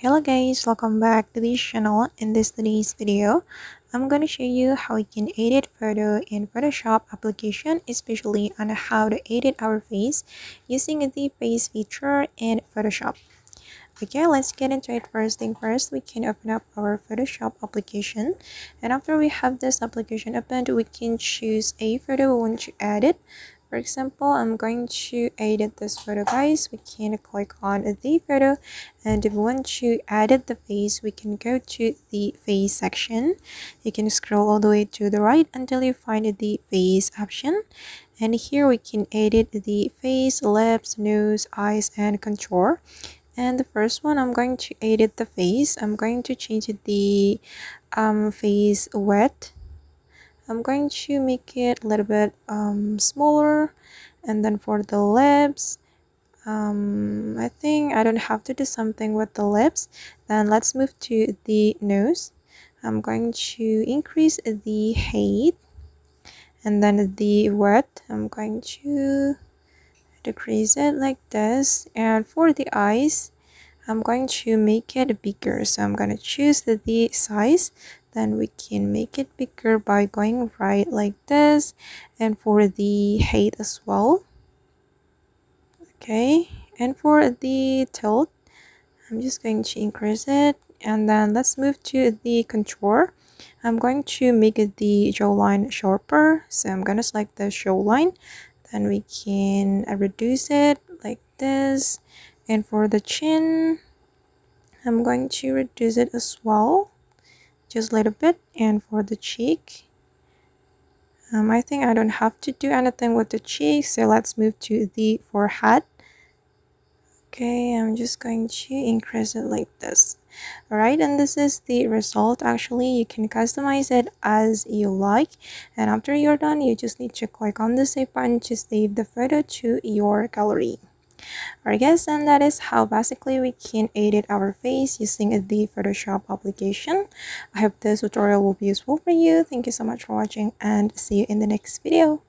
hello guys welcome back to this channel. In this today's video i'm going to show you how we can edit photo in photoshop application especially on how to edit our face using the face feature in photoshop. Okay let's get into it. First thing first we can open up our photoshop application. And after we have this application opened we can choose a photo we want to edit for example i'm going to edit this photo guys. We can click on the photo and if we want to edit the face we can go to the face section. You can scroll all the way to the right until you find the face option. And here we can edit the face lips nose eyes and contour. And the first one i'm going to edit the face. I'm going to change the um, face wet I'm going to make it a little bit um, smaller. And then for the lips um, I think I don't have to do something with the lips. Then let's move to the nose. I'm going to increase the height and then the width. I'm going to decrease it like this. And for the eyes I'm going to make it bigger. So I'm going to choose the, the size then we can make it bigger by going right like this and for the height as well. Okay and for the tilt I'm just going to increase it and then let's move to the contour. I'm going to make the jawline sharper so I'm going to select the jawline. Then we can reduce it like this and for the chin I'm going to reduce it as well just a little bit and for the cheek. Um, I think I don't have to do anything with the cheek so let's move to the forehead. Okay I'm just going to increase it like this. Alright and this is the result. Actually you can customize it as you like. And after you're done you just need to click on the save button to save the photo to your gallery Alright guys, and that is how basically we can edit our face using the Photoshop application. I hope this tutorial will be useful for you. Thank you so much for watching and see you in the next video.